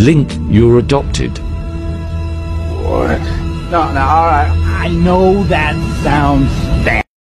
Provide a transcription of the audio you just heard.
Link, you're adopted. What? No, no, all right. I know that sounds bad.